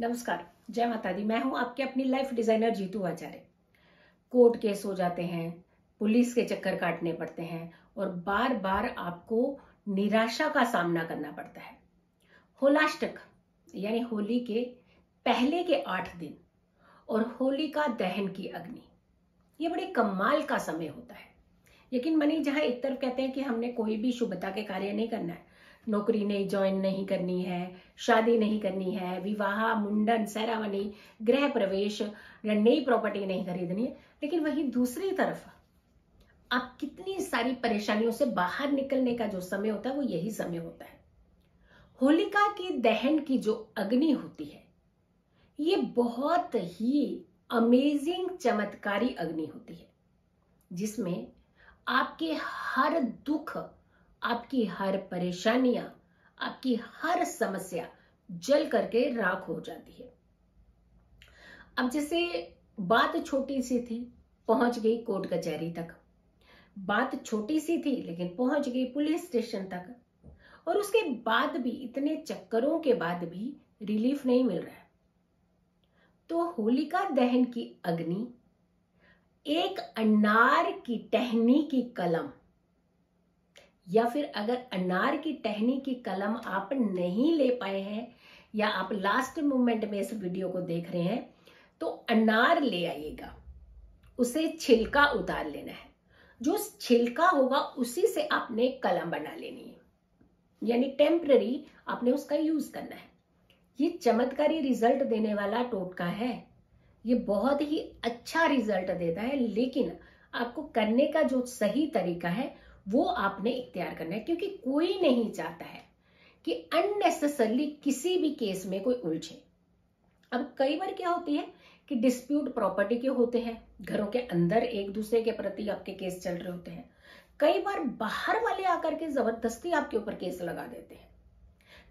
नमस्कार, जय माता दी। मैं हूँ आपके अपनी life designer Jeetu Acharya. Court case हो जाते हैं, पुलिस के चक्कर काटने पड़ते हैं और बार बार आपको निराशा का सामना करना पड़ता है। होलाष्टक, यानी होली के पहले के आठ दिन और होली का दहन की अग्नि, ये बड़े कमाल का समय होता है। लेकिन मनी जहाँ एक तरफ़ कहते हैं कि हमने कोई भी शुभता के कार्य नहीं करना है नौकरी नहीं ज्वाइन नहीं करनी है, शादी नहीं करनी है, विवाह, मुंडन सैरावनी गृह प्रवेश, या नई प्रॉपर्टी नहीं खरीदनी है। लेकिन वही दूसरी तरफ़, आप कितनी सारी परेशानियों से बाहर निकलने का जो समय होता है, वो यही समय होता है। होलिका की दहन की जो अग्नि होती है, ये बहुत ही अमेजिंग चमत्कारी अग्नि होती है, जिसमें आपके हर दुख आपकी हर परेशानियाँ, आपकी हर समस्या जल करके राख हो जाती है। अब जैसे बात छोटी सी थी, पहुँच गई कोर्ट कचहरी तक। बात छोटी सी थी, लेकिन पहुँच गई पुलिस स्टेशन तक। और उसके बाद भी, इतने चक्करों के बाद भी रिलीफ नहीं मिल रहा है। तो होलिका दहन की अग्नि, एक अनार की टहनी की कलम या फिर अगर अनार की टहनी की कलम आप नहीं ले पाए हैं, या आप लास्ट मोमेंट में इस वीडियो को देख रहे हैं तो अनार ले आइएगा। उसे छिलका उतार लेना है। जो छिलका होगा, उसी से आपने कलम बना लेनी है। यानी टेम्पररी आपने उसका यूज़ करना है। ये चमत्कारी रिज़ल्ट देने वाला टोटका है। ये बहुत ही अच्छा रिज़ल्ट देता है, लेकिन आपको करने का जो सही तरीका है वो आपने इख्तियार करना है, क्योंकि कोई नहीं चाहता है कि अननेसेसरली किसी भी केस में कोई उलझे। अब कई बार क्या होती है कि डिस्प्यूट प्रॉपर्टी के होते हैं, घरों के अंदर एक दूसरे के प्रति आपके केस चल रहे होते हैं। कई बार बाहर वाले आकर के ज़बरदस्ती आपके ऊपर केस लगा देते हैं।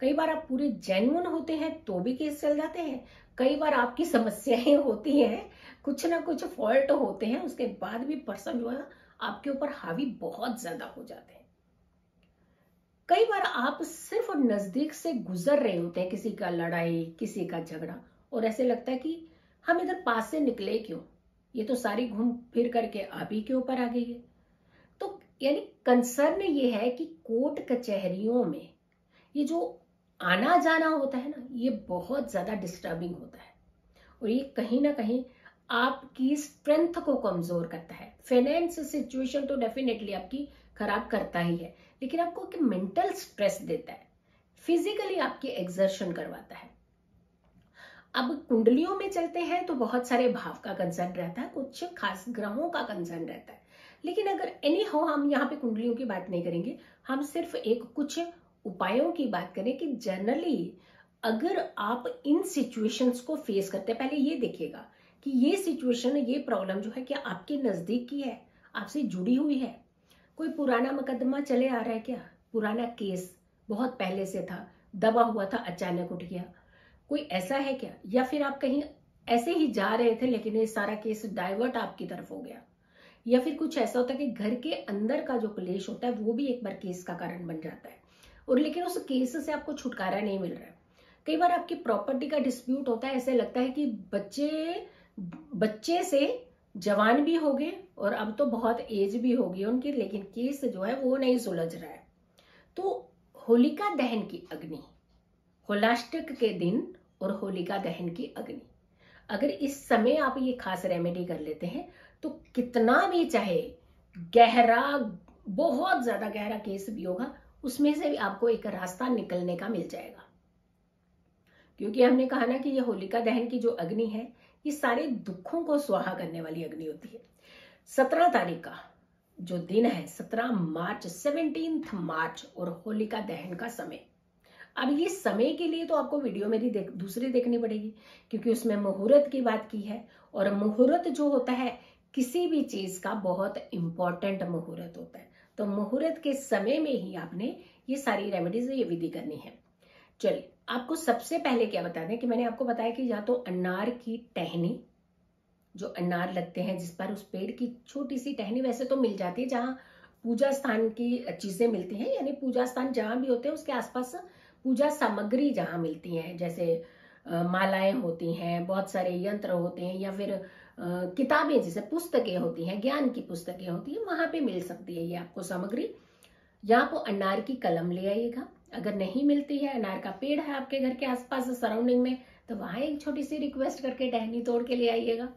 कई बार आप पूरे जेन्युन होते हैं तो भी केस चल जाते हैं। कई बार आपकी समस्याएँ होती हैं, कुछ ना कुछ फॉल्ट होते हैं, उसके बाद भी पर्सन जो है आपके ऊपर हावी बहुत ज़्यादा हो जाते हैं। कई बार आप सिर्फ़ नज़दीक से गुजर रहे होते हैं किसी का लड़ाई, किसी का झगड़ा, और ऐसे लगता है कि हम इधर पास से निकले क्यों? ये तो सारी घूम फिर करके आप ही के ऊपर आ गई है। तो यानी कंसर्न ये है कि कोर्ट कचहरियों में ये जो आना जाना होता है ना, ये बहुत ज़्यादा डिस्टर्बिंग होता है। और ये कहीं ना कहीं आपकी स्ट्रेंथ को कमज़ोर करता है। फाइनेंस सिचुएशन तो डेफिनेटली आपकी खराब करता ही है, लेकिन आपको कि मेंटल स्ट्रेस देता है। फिजिकली आपकी एक्सर्शन करवाता है। अब कुंडलियों में चलते हैं तो बहुत सारे भाव का कंसर्न रहता है, कुछ खास ग्रहों का कंसर्न रहता है। लेकिन अगर एनी हो हम यहाँ पे कुंडलियों की बात नहीं करेंगे, हम सिर्फ़ एक कुछ उपायों की बात करें कि जनरली अगर आप इन सिचुएशंस को फेस करते हैं, पहले ये देखिएगा कि ये सिचुएशन ये प्रॉब्लम जो है क्या आपके नज़दीक की है? आपसे जुड़ी हुई है? कोई पुराना मुकदमा चले आ रहा है क्या? पुराना केस बहुत पहले से था, दबा हुआ था, अचानक उठ गया। कोई ऐसा है क्या? या फिर आप कहीं ऐसे ही जा रहे थे, लेकिन ये सारा केस डाइवर्ट आपकी तरफ़ हो गया? या फिर कुछ ऐसा होता है कि घर के अंदर का जो क्लेश होता है, वो भी एक बार केस का कारण बन जाता है। और लेकिन उस केस से आपको छुटकारा नहीं मिल रहा है। कई बार आपकी प्रॉपर्टी का डिस्प्यूट होता है, ऐसे लगता है कि बच्चे बच्चे से जवान भी हो गए और अब तो बहुत एज भी होगी उनकी, लेकिन केस जो है वो नहीं सुलझ रहा है। तो होलिका दहन की अग्नि, होलाष्टक के दिन और होलिका दहन की अग्नि। अगर इस समय आप ये खास रेमेडी कर लेते हैं तो कितना भी चाहे गहरा, बहुत ज़्यादा गहरा केस भी होगा, उसमें से भी आपको एक रास्ता निकलने का मिल जाएगा। क्योंकि हमने कहा ना कि ये होलिका दहन की जो अग्नि है ये सारे दुखों को स्वाहा करने वाली अग्नि होती है। सत्रह तारीख का जो दिन है सत्रह मार्च सेवनटीन मार्च और होलिका दहन का समय। अब ये समय के लिए तो आपको वीडियो मेरी देख, दूसरी देखनी पड़ेगी क्योंकि उसमें मुहूर्त की बात की है और मुहूर्त जो होता है किसी भी चीज़ का बहुत इंपॉर्टेंट मुहूर्त होता है। तो मुहूर्त के समय में ही आपने ये सारी रेमेडीज ये विधि करनी है। चलिए आपको सबसे पहले क्या बता दें कि मैंने आपको बताया कि या तो अनार की टहनी, जो अनार लगते हैं, जिस पर उस पेड़ की छोटी सी टहनी वैसे तो मिल जाती है, जहाँ पूजा स्थान की चीज़ें मिलती हैं, यानी पूजा स्थान जहाँ भी होते हैं, उसके आसपास पूजा सामग्री जहाँ मिलती हैं, जैसे मालाएँ होती हैं, बहुत सारे यंत्र होते हैं, या फिर किताबें, जैसे पुस्तकें होती हैं, ज्ञान की पुस्तकें होती हैं, वहाँ पे मिल सकती है ये आपको सामग्री। या आपको अनार की कलम ले आइएगा। अगर नहीं मिलती है, अनार का पेड़ है आपके घर के आसपास सराउंडिंग में तो वहाँ एक छोटी सी रिक्वेस्ट करके टहनी तोड़ के ले आइएगा।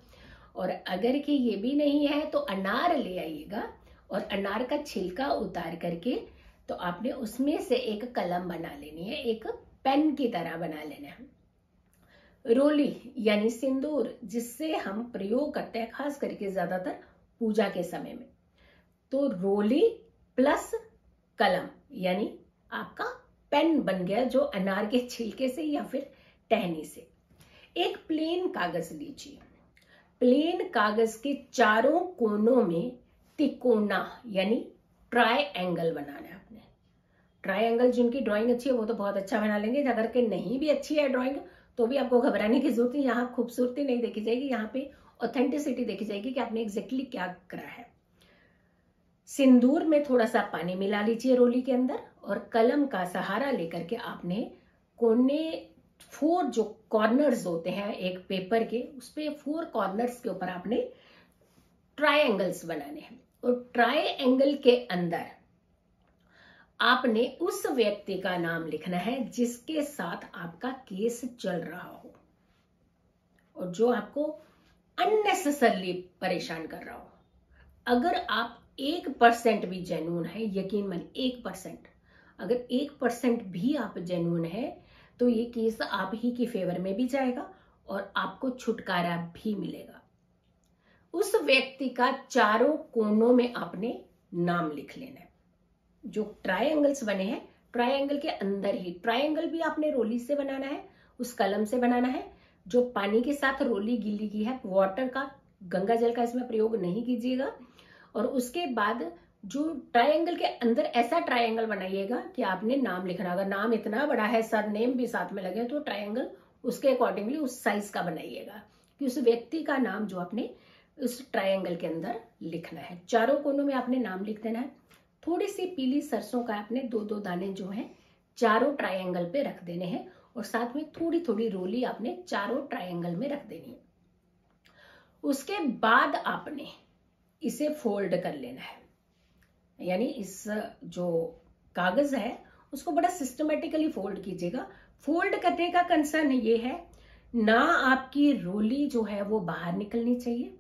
और अगर कि ये भी नहीं है तो अनार ले आइएगा और अनार का छिलका उतार करके तो आपने उसमें से एक कलम बना लेनी है, एक पेन की तरह बना लेना है। रोली यानी सिंदूर, जिससे हम प्रयोग करते हैं, खास करके ज़्यादातर पूजा के समय में। तो रोली प्लस कलम यानी आपका पेन बन गया जो अनार के छिलके से या फिर टहनी से। एक प्लेन कागज़ लीजिए। प्लेन कागज़ के चारों कोनों में तिकोना यानी ट्राई एंगल बनाना है आपने। ट्राई एंगल जिनकी ड्राइंग अच्छी है, वो तो बहुत अच्छा बना लेंगे। अगर के नहीं भी अच्छी है ड्राइंग तो भी आपको घबराने की ज़रूरत नहीं। यहाँ खूबसूरती नहीं देखी जाएगी, यहाँ पे ऑथेंटिसिटी देखी जाएगी कि आपने एग्जैक्टली क्या करा है। सिंदूर में थोड़ा सा पानी मिला लीजिए रोली के अंदर और कलम का सहारा लेकर के आपने कोने, फोर जो कॉर्नर्स होते हैं एक पेपर के, उस पर फोर कॉर्नर्स के ऊपर आपने ट्रायंगल्स बनाने हैं। और ट्रायंगल के अंदर आपने उस व्यक्ति का नाम लिखना है जिसके साथ आपका केस चल रहा हो और जो आपको अननेसेसरली परेशान कर रहा हो। अगर आप एक परसेंट भी जेन्यून है, यकीन मन एक परसेंट। अगर एक परसेंट भी आप जेन्यून है तो ये केस आप ही की फेवर में भी जाएगा और आपको छुटकारा भी मिलेगा। उस व्यक्ति का चारों कोनों में आपने नाम लिख लेना है। जो ट्रायंगल्स बने हैं ट्रायंगल के अंदर ही ट्रायंगल भी आपने रोली से बनाना है, उस कलम से बनाना है। जो पानी के साथ रोली गिली की है वाटर का, गंगा जल का इसमें प्रयोग नहीं कीजिएगा। और उसके बाद जो ट्रायंगल के अंदर ऐसा ट्रायंगल बनाइएगा कि आपने नाम लिखना, अगर नाम इतना बड़ा है सर नेम भी साथ में लगे तो ट्रायंगल उसके अकॉर्डिंगली उस साइज़ का बनाइएगा कि उस व्यक्ति का नाम जो आपने उस ट्रायंगल के अंदर लिखना है। चारों कोनों में आपने नाम लिख देना है। थोड़ी सी पीली सरसों का आपने दो दो दाने जो है, चारों ट्रायंगल पे रख देने हैं और साथ में थोड़ी थोड़ी रोली आपने चारों ट्रायंगल में रख देनी है। उसके बाद आपने इसे फोल्ड कर लेना है। यानी इस जो कागज़ है उसको बड़ा सिस्टमेटिकली फोल्ड कीजिएगा। फोल्ड करने का कंसर्न ये है ना आपकी रोली जो है वो बाहर निकलनी चाहिए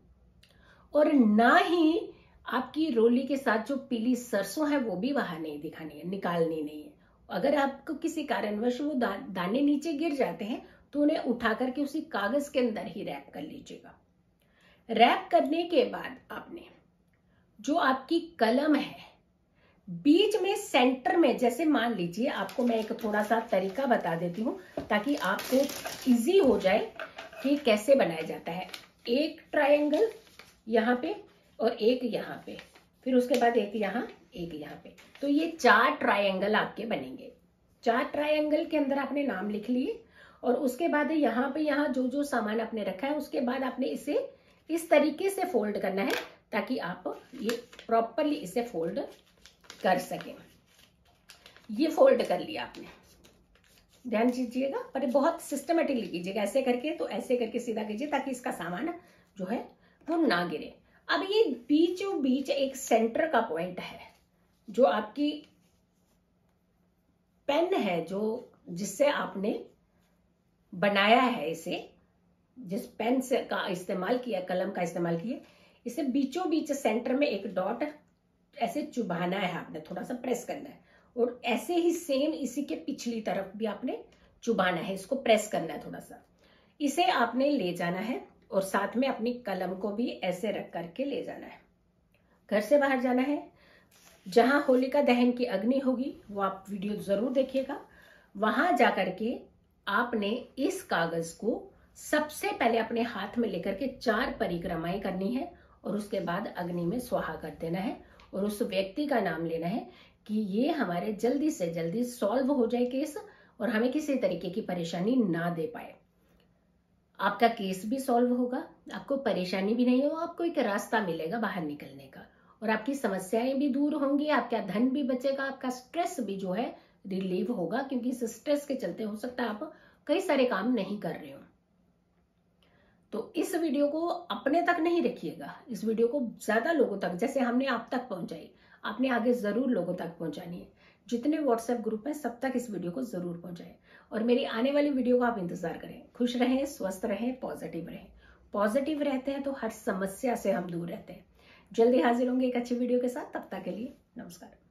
और ना ही आपकी रोली के साथ जो पीली सरसों है वो भी बाहर नहीं दिखानी है निकालनी नहीं है। अगर आपको किसी कारणवश वो दा, दाने नीचे गिर जाते हैं तो उन्हें उठा करके उसी कागज़ के अंदर ही रैप कर लीजिएगा। रैप करने के बाद आपने जो आपकी कलम है, बीच में, सेंटर में, जैसे मान लीजिए आपको मैं एक थोड़ा सा तरीका बता देती हूँ ताकि आपको इजी हो जाए कि कैसे बनाया जाता है। एक ट्रायंगल यहाँ पे और एक यहाँ पे, फिर उसके बाद एक यहाँ एक यहाँ पे। तो ये चार ट्रायंगल आपके बनेंगे। चार ट्रायंगल के अंदर आपने नाम लिख लिए और उसके बाद यहाँ पे यहाँ जो जो सामान आपने रखा है, उसके बाद आपने इसे इस तरीके से फोल्ड करना है ताकि आप ये प्रॉपरली इसे फोल्ड कर सकें। ये फोल्ड कर लिया आपने। ध्यान दीजिएगा, पर बहुत सिस्टमेटिकली कीजिएगा ऐसे करके तो ऐसे करके सीधा कीजिए ताकि इसका सामान जो है वो ना गिरे। अब ये बीचों बीच एक सेंटर का पॉइंट है, जो आपकी पेन है, जो जिससे आपने बनाया है इसे। जिस पेन से का इस्तेमाल किया, कलम का इस्तेमाल किया, इसे बीचों बीच सेंटर में एक डॉट ऐसे चुभाना है आपने थोड़ा सा प्रेस करना है। और ऐसे ही सेम इसी के पिछली तरफ़ भी आपने चुभाना है, इसको प्रेस करना है थोड़ा सा इसे आपने ले जाना है और साथ में अपनी कलम को भी ऐसे रख करके ले जाना है। घर से बाहर जाना है। जहाँ होलिका दहन की अग्नि होगी, वो आप वीडियो ज़रूर देखिएगा। वहाँ जाकर के आपने इस कागज़ को सबसे पहले अपने हाथ में लेकर के चार परिक्रमाएँ करनी है और उसके बाद अग्नि में स्वाहा कर देना है और उस व्यक्ति का नाम लेना है कि ये हमारे जल्दी से जल्दी सॉल्व हो जाए केस और हमें किसी तरीके की परेशानी ना दे पाए। आपका केस भी सॉल्व होगा। आपको परेशानी भी नहीं हो, आपको एक रास्ता मिलेगा बाहर निकलने का और आपकी समस्याएँ भी दूर होंगी, आपका धन भी बचेगा, आपका स्ट्रेस भी जो है रिलीव होगा क्योंकि इस स्ट्रेस के चलते हो सकता है आप कई सारे काम नहीं कर रहे हूँ। तो इस वीडियो को अपने तक नहीं रखिएगा। इस वीडियो को ज़्यादा लोगों तक, जैसे हमने आप तक पहुंचाई, आपने आगे ज़रूर लोगों तक पहुंचानी है। जितने व्हाट्सएप ग्रुप हैं, सब तक इस वीडियो को ज़रूर पहुंचाएँ। और मेरी आने वाली वीडियो का आप इंतज़ार करें। खुश रहें, स्वस्थ रहें पॉजिटिव रहें। पॉजिटिव रहते हैं तो हर समस्या से हम दूर रहते हैं। जल्दी हाजिर होंगे एक अच्छी वीडियो के साथ। तब तक के लिए नमस्कार।